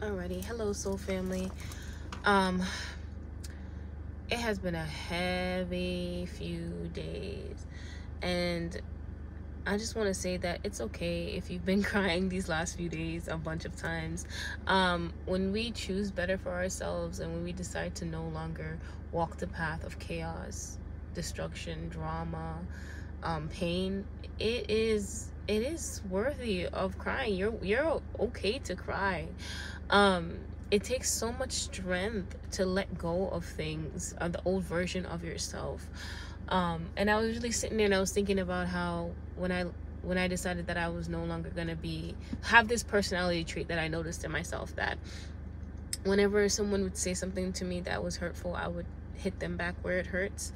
Alrighty, hello soul family. Um it has been a heavy few days and I just want to say that it's okay if you've been crying these last few days a bunch of times. Um, when we choose better for ourselves and when we decide to no longer walk the path of chaos, destruction, drama, um, pain, it is it is worthy of crying. You're you're okay to cry. Um, it takes so much strength to let go of things, of the old version of yourself. Um, and I was really sitting there and I was thinking about how when I when I decided that I was no longer gonna be have this personality trait that I noticed in myself that whenever someone would say something to me that was hurtful, I would hit them back where it hurts.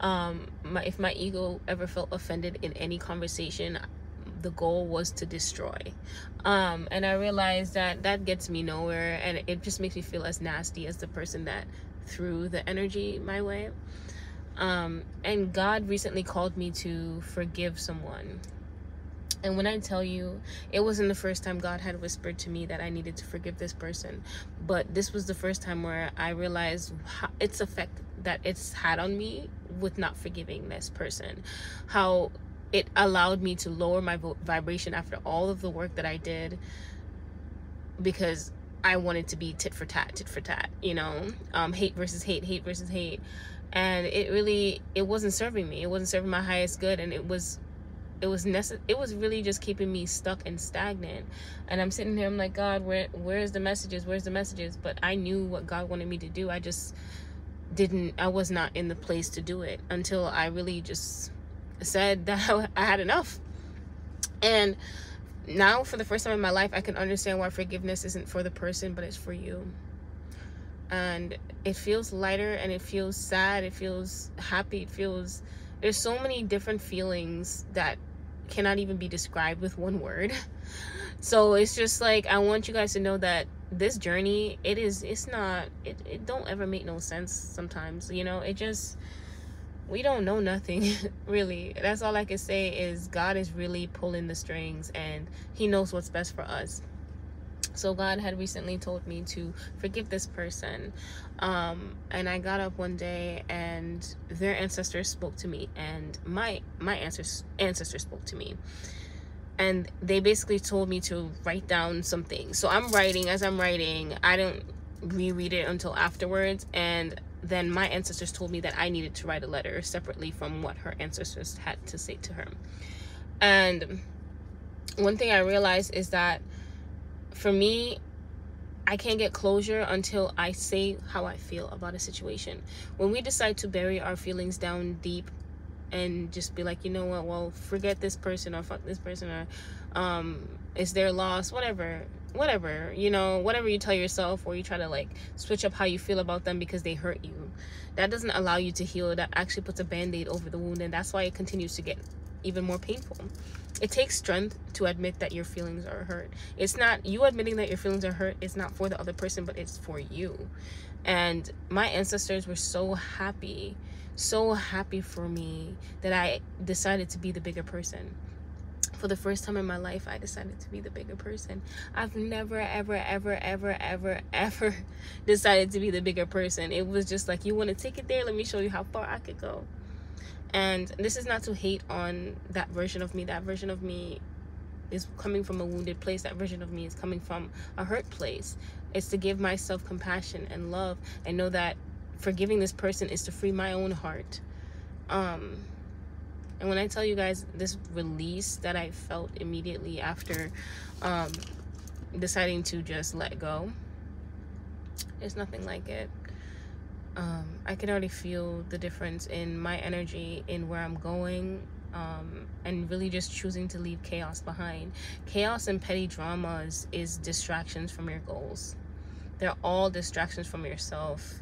Um, my, if my ego ever felt offended in any conversation, the goal was to destroy. Um and i realized that that gets me nowhere and it just makes me feel as nasty as the person that threw the energy my way. Um and god recently called me to forgive someone. And when I tell you, it wasn't the first time God had whispered to me that I needed to forgive this person, but this was the first time where I realized how, its effect that it's had on me with not forgiving this person. How it allowed me to lower my vibration after all of the work that I did because I wanted to be tit for tat, tit for tat, you know, um, hate versus hate, hate versus hate. And it really, it wasn't serving me. It wasn't serving my highest good. And it was, it was necessary. It was really just keeping me stuck and stagnant. And I'm sitting here, I'm like, God, where, where's the messages? Where's the messages? But I knew what God wanted me to do. I just didn't, I was not in the place to do it until I really just said that I had enough. And now, for the first time in my life, I can understand why forgiveness isn't for the person, but it's for you. And it feels lighter and it feels sad. It feels happy. It feels. There's so many different feelings that cannot even be described with one word. So it's just like, I want you guys to know that this journey, it is, it's not, it, it don't ever make no sense sometimes, you know? It just we don't know nothing really. That's all i can say is god is really pulling the strings and he knows what's best for us. So god had recently told me to forgive this person um, and i got up one day and their ancestors spoke to me and my my ancestors ancestors spoke to me. And they basically told me to write down some things so i'm writing as i'm writing i don't reread it until afterwards. And then my ancestors told me that I needed to write a letter separately from what her ancestors had to say to her. And one thing I realized is that for me, I can't get closure until I say how I feel about a situation. When we decide to bury our feelings down deep and just be like, you know what, well, forget this person or fuck this person or um, it's their loss, whatever whatever you know whatever you tell yourself or you try to like switch up how you feel about them because they hurt you. That doesn't allow you to heal. That actually puts a band-aid over the wound and that's why it continues to get even more painful. It takes strength to admit that your feelings are hurt. It's not you admitting that your feelings are hurt it's not for the other person but it's for you. And my ancestors were so happy so happy for me that i decided to be the bigger person for the first time in my life i decided to be the bigger person. I've never ever ever ever ever ever decided to be the bigger person. It was just like you want to take it there? Let me show you how far i could go. And this is not to hate on that version of me. That version of me is coming from a wounded place. That version of me is coming from a hurt place. It's to give myself compassion and love and know that forgiving this person is to free my own heart. Um and when I tell you guys this release that I felt immediately after um, deciding to just let go, it's nothing like it. Um, I can already feel the difference in my energy, in where I'm going, um, and really just choosing to leave chaos behind. Chaos and petty dramas is distractions from your goals. They're all distractions from yourself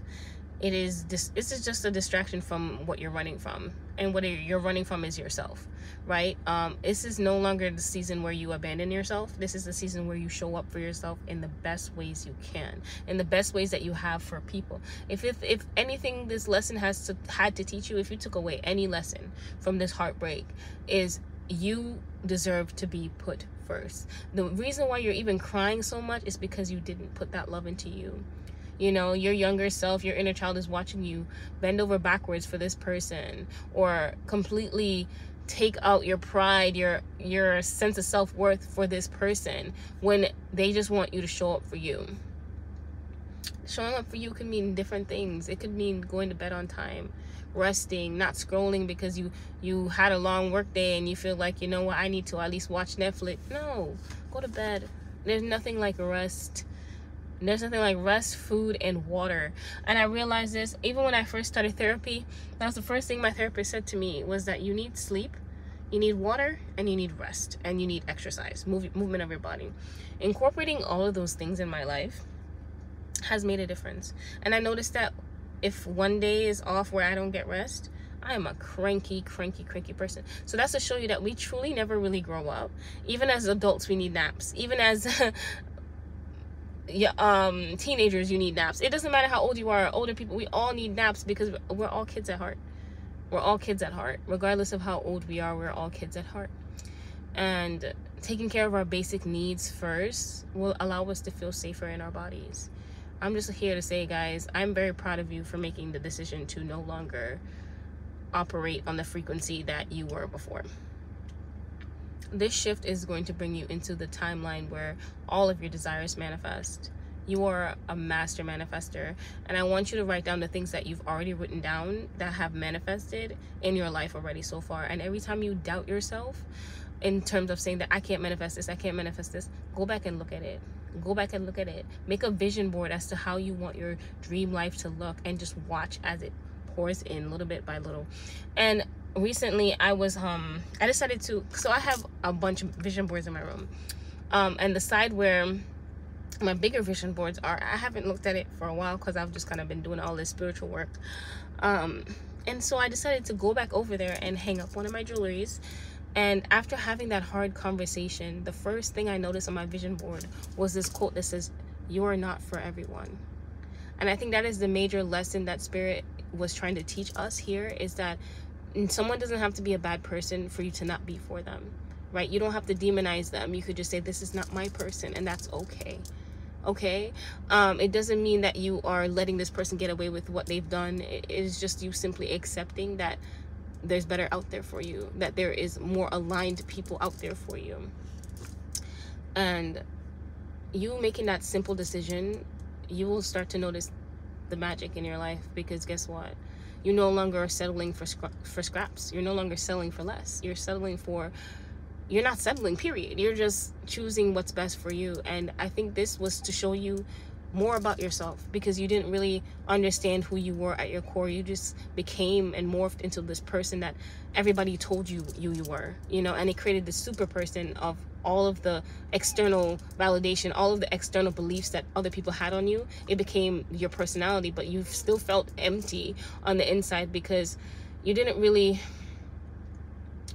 it is this this is just a distraction from what you're running from and what you're running from is yourself right um this is no longer the season where you abandon yourself this is the season where you show up for yourself in the best ways you can in the best ways that you have for people if if, if anything this lesson has to had to teach you if you took away any lesson from this heartbreak is you deserve to be put first. The reason why you're even crying so much is because you didn't put that love into you. You know, your younger self, your inner child is watching you bend over backwards for this person or completely take out your pride, your your sense of self-worth for this person when they just want you to show up for you. Showing up for you could mean different things. It could mean going to bed on time, resting, not scrolling because you you had a long work day and you feel like, you know what, I need to at least watch Netflix. No, go to bed. There's nothing like rest. There's nothing like rest, food, and water. And I realized this even when I first started therapy. That was the first thing my therapist said to me was that you need sleep, you need water, and you need rest, and you need exercise, move, movement of your body. Incorporating all of those things in my life has made a difference. And I noticed that if one day is off where I don't get rest, I am a cranky, cranky, cranky person. So that's to show you that we truly never really grow up. Even as adults, we need naps. Even as yeah, um, teenagers, you need naps. It doesn't matter how old you are, older people, we all need naps because we're all kids at heart. We're all kids at heart. Regardless of how old we are, we're all kids at heart. And taking care of our basic needs first will allow us to feel safer in our bodies. I'm just here to say, guys, I'm very proud of you for making the decision to no longer operate on the frequency that you were before. This shift is going to bring you into the timeline where all of your desires manifest. You are a master manifester, and I want you to write down the things that you've already written down that have manifested in your life already so far. And every time you doubt yourself, in terms of saying that I can't manifest this, I can't manifest this, go back and look at it go back and look at it make a vision board as to how you want your dream life to look and just watch as it pours in little bit by little and recently i was um i decided to so i have a bunch of vision boards in my room. Um and the side where my bigger vision boards are i haven't looked at it for a while because i've just kind of been doing all this spiritual work. Um and so i decided to go back over there and hang up one of my jewelries. And after having that hard conversation, the first thing I noticed on my vision board was this quote that says, You are not for everyone. And I think that is the major lesson that Spirit was trying to teach us here is that someone doesn't have to be a bad person for you to not be for them, right? You don't have to demonize them. You could just say, This is not my person, and that's okay. Okay, um, it doesn't mean that you are letting this person get away with what they've done. It is just you simply accepting that there's better out there for you, that there is more aligned people out there for you. And you making that simple decision, you will start to notice the magic in your life because guess what? You no longer settling for scra- for scraps. You're no longer selling for less. You're settling for you're not settling period. You're just choosing what's best for you. And I think this was to show you more about yourself because you didn't really understand who you were at your core. You just became and morphed into this person that everybody told you you, you were you know and it created this super person of all of the external validation all of the external beliefs that other people had on you. It became your personality but you still felt empty on the inside because you didn't really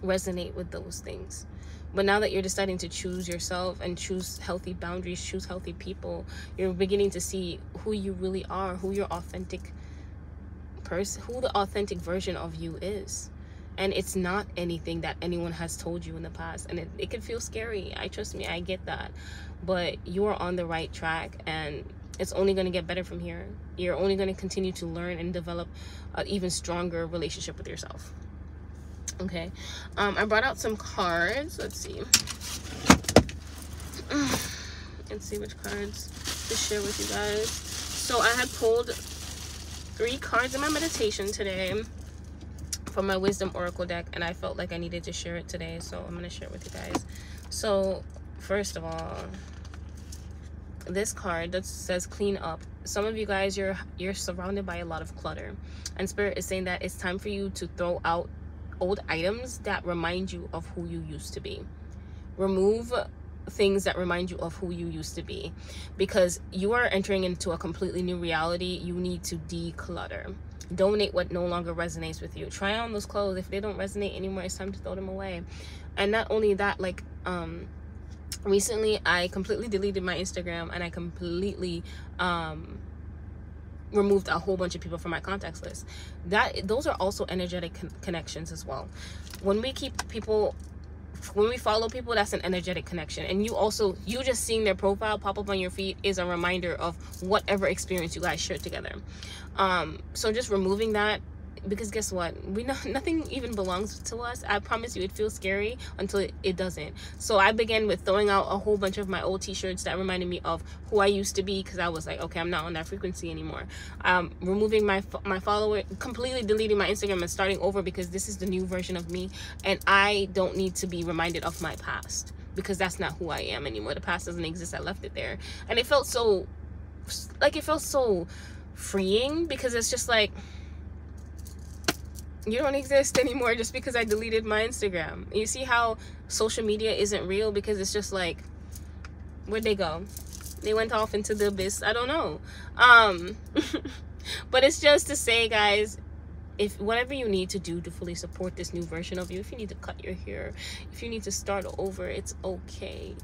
resonate with those things but now that you're deciding to choose yourself and choose healthy boundaries, choose healthy people, you're beginning to see who you really are, who your authentic person, who the authentic version of you is. And it's not anything that anyone has told you in the past. And it, it can feel scary. I trust me, I get that. But you are on the right track and it's only going to get better from here. You're only going to continue to learn and develop an even stronger relationship with yourself okay. Um i brought out some cards. Let's see. Let's see which cards to share with you guys. So i had pulled three cards in my meditation today from my wisdom oracle deck and i felt like i needed to share it today so i'm going to share it with you guys. So first of all this card that says clean up. Some of you guys you're you're surrounded by a lot of clutter and spirit is saying that it's time for you to throw out old items that remind you of who you used to be. Remove things that remind you of who you used to be because you are entering into a completely new reality. You need to declutter. Donate what no longer resonates with you. Try on those clothes. If they don't resonate anymore, it's time to throw them away. And not only that, like, um, recently I completely deleted my Instagram and I completely um removed a whole bunch of people from my contacts list. That those are also energetic con- connections as well. When we keep people when we follow people that's an energetic connection. And you also you just seeing their profile pop up on your feed is a reminder of whatever experience you guys shared together. Um so just removing that because guess what? We know nothing even belongs to us. I promise you it feels scary until it, it doesn't. So i began with throwing out a whole bunch of my old t-shirts that reminded me of who i used to be because i was like okay i'm not on that frequency anymore. Um removing my my follower completely deleting my instagram and starting over because this is the new version of me and i don't need to be reminded of my past because that's not who i am anymore. The past doesn't exist. I left it there. And it felt so like it felt so freeing because it's just like you don't exist anymore just because I deleted my Instagram. You see how social media isn't real because it's just like, where'd they go? They went off into the abyss. I don't know. Um, but it's just to say, guys, if whatever you need to do to fully support this new version of you, if you need to cut your hair, if you need to start over, it's okay.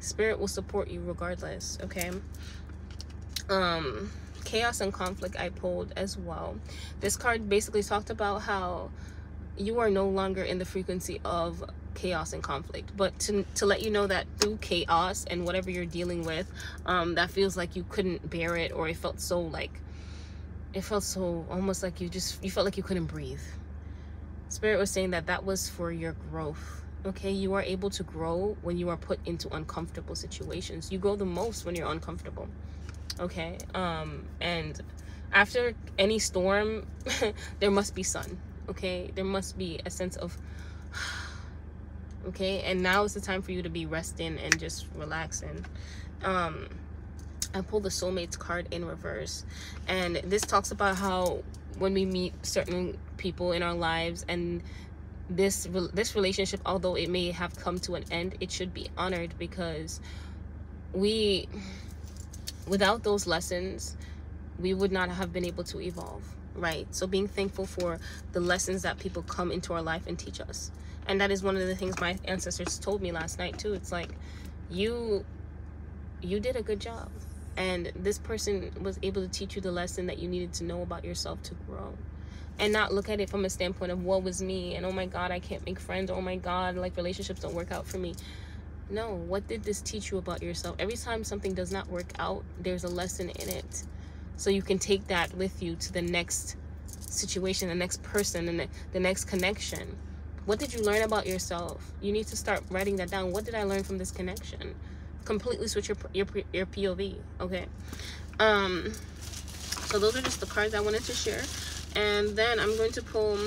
Spirit will support you regardless, okay? Um, chaos and conflict I pulled as well. This card basically talked about how you are no longer in the frequency of chaos and conflict. But to, to let you know that through chaos and whatever you're dealing with um that feels like you couldn't bear it or it felt so like it felt so almost like you just you felt like you couldn't breathe. Spirit was saying that that was for your growth okay? You are able to grow when you are put into uncomfortable situations. You grow the most when you're uncomfortable okay um and after any storm there must be sun okay? There must be a sense of okay? And now is the time for you to be resting and just relaxing. Um i pulled the soulmates card in reverse and this talks about how when we meet certain people in our lives and this this relationship although it may have come to an end it should be honored because we without those lessons we would not have been able to evolve right? So being thankful for the lessons that people come into our life and teach us. And that is one of the things my ancestors told me last night too. It's like you you did a good job. And this person was able to teach you the lesson that you needed to know about yourself to grow. And not look at it from a standpoint of what was me and oh my god i can't make friends oh my god like relationships don't work out for me no what did this teach you about yourself? Every time something does not work out there's a lesson in it. So you can take that with you to the next situation the next person and the next connection. What did you learn about yourself? You need to start writing that down. What did i learn from this connection? Completely switch your your, your pov okay? Um so those are just the cards i wanted to share. And then i'm going to pull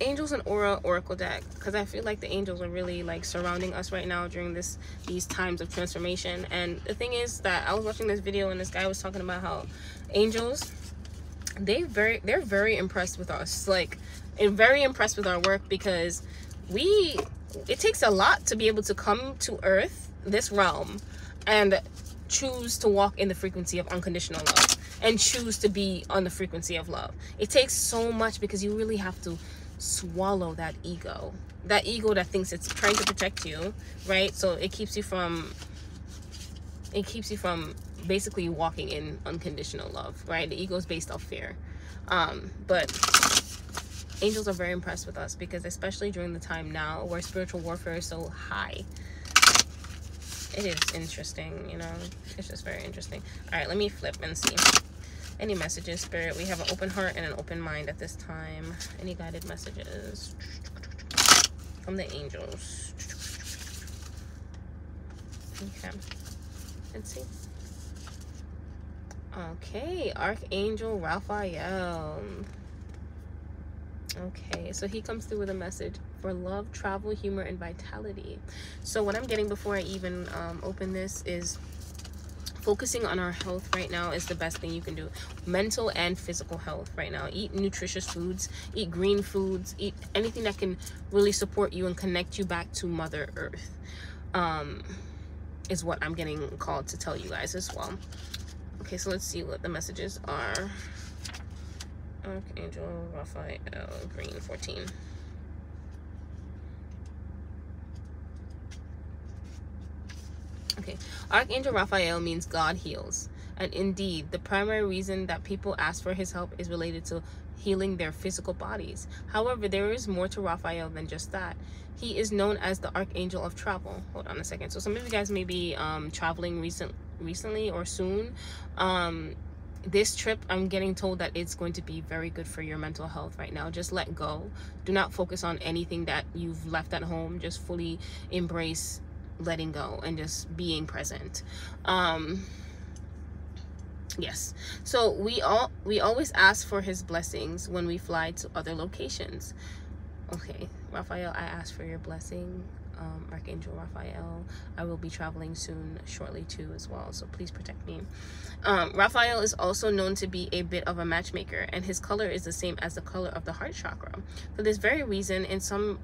angels and aura oracle deck because i feel like the angels are really like surrounding us right now during this these times of transformation. And the thing is that i was watching this video and this guy was talking about how angels they very they're very impressed with us like and very impressed with our work because we it takes a lot to be able to come to earth this realm and choose to walk in the frequency of unconditional love and choose to be on the frequency of love. It takes so much because you really have to swallow that ego. That ego that thinks it's trying to protect you right? So it keeps you from it keeps you from basically walking in unconditional love right? The ego is based off fear. Um but angels are very impressed with us because especially during the time now where spiritual warfare is so high it is interesting you know? It's just very interesting. All right let me flip and see any messages spirit? We have an open heart and an open mind at this time. Any guided messages? From the angels. Okay. Let's see. Okay archangel raphael. Okay so he comes through with a message for love travel humor and vitality. So what i'm getting before i even um, open this is focusing on our health right now is the best thing you can do. Mental and physical health right now. Eat nutritious foods eat green foods eat anything that can really support you and connect you back to mother earth um is what i'm getting called to tell you guys as well. Okay so let's see what the messages are. Archangel raphael green 14 Okay, Archangel Raphael means God heals. And indeed, the primary reason that people ask for his help is related to healing their physical bodies. However, there is more to Raphael than just that. He is known as the Archangel of Travel. Hold on a second. So some of you guys may be um, traveling recent, recently or soon. Um, this trip i'm getting told that it's going to be very good for your mental health right now just let go do not focus on anything that you've left at home just fully embrace letting go and just being present. Um yes. So we all we always ask for his blessings when we fly to other locations. Okay raphael i ask for your blessing. Um, archangel raphael i will be traveling soon shortly too as well so please protect me. Um, raphael is also known to be a bit of a matchmaker and his color is the same as the color of the heart chakra. For this very reason in some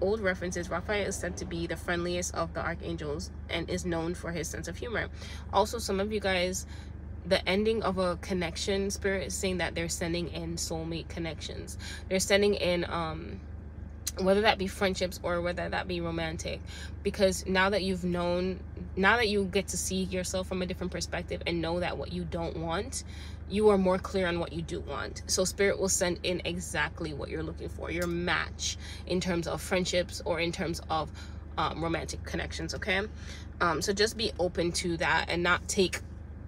old references, Raphael is said to be the friendliest of the archangels and is known for his sense of humor. Also, some of you guys the ending of a connection spirit is saying that they're sending in soulmate connections they're sending in um whether that be friendships or whether that be romantic because now that you've known now that you get to see yourself from a different perspective and know that what you don't want you are more clear on what you do want. So spirit will send in exactly what you're looking for your match in terms of friendships or in terms of um, romantic connections okay? Um, so just be open to that and not take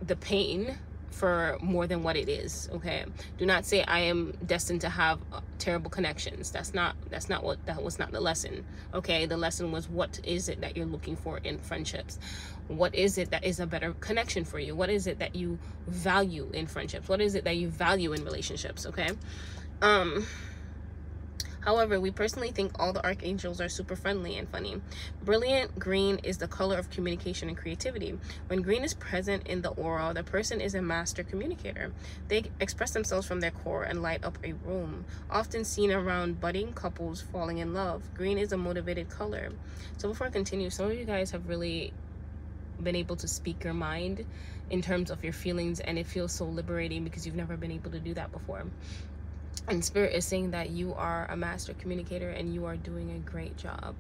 the pain for more than what it is okay? Do not say i am destined to have uh, terrible connections. That's not that's not what that was not the lesson okay? The lesson was what is it that you're looking for in friendships what is it that is a better connection for you what is it that you value in friendships what is it that you value in relationships okay um However, we personally think all the archangels are super friendly and funny. Brilliant green is the color of communication and creativity. When green is present in the aura, the person is a master communicator. They express themselves from their core and light up a room. Often seen around budding couples falling in love. Green is a motivated color. So before I continue, some of you guys have really been able to speak your mind in terms of your feelings and it feels so liberating because you've never been able to do that before. And spirit is saying that you are a master communicator and you are doing a great job.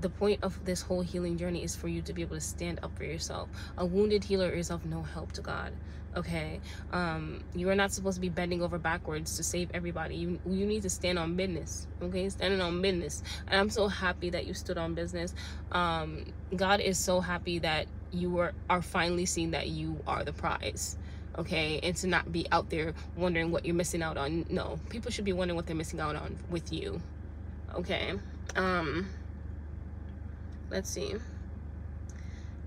The point of this whole healing journey is for you to be able to stand up for yourself. A wounded healer is of no help to god okay? Um you are not supposed to be bending over backwards to save everybody. You you need to stand on business okay? Standing on business. And i'm so happy that you stood on business. Um god is so happy that you are are finally seeing that you are the prize okay? And to not be out there wondering what you're missing out on. No people should be wondering what they're missing out on with you okay? Um let's see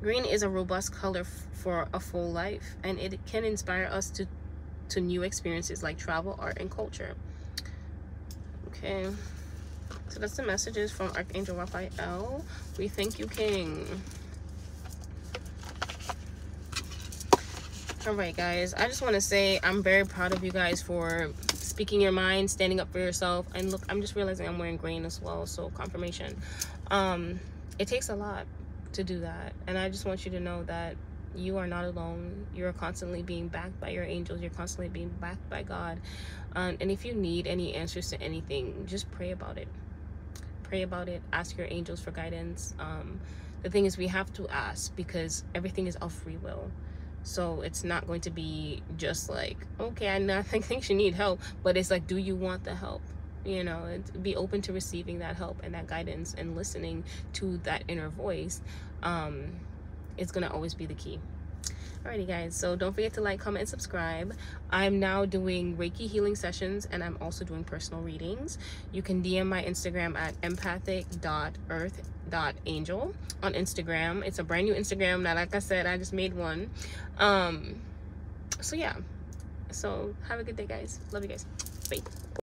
green is a robust color for a full life and it can inspire us to to new experiences like travel art and culture. Okay. So that's the messages from archangel raphael. We thank you king. All right guys. I just want to say i'm very proud of you guys for speaking your mind standing up for yourself. And look i'm just realizing i'm wearing green as well so confirmation. Um it takes a lot to do that. And i just want you to know that you are not alone. You're constantly being backed by your angels. You're constantly being backed by god. Um, and if you need any answers to anything just pray about it. Pray about it. Ask your angels for guidance. Um, the thing is we have to ask because everything is of free will. So it's not going to be just like okay i not think you need help but it's like do you want the help you know be open to receiving that help and that guidance and listening to that inner voice um it's gonna always be the key Alrighty guys, so don't forget to like, comment, and subscribe. I'm now doing Reiki healing sessions and I'm also doing personal readings. You can DM my Instagram at empathic.earth.angel on Instagram. It's a brand new Instagram Now, like I said, I just made one. Um, so yeah, so have a good day guys. Love you guys. Bye.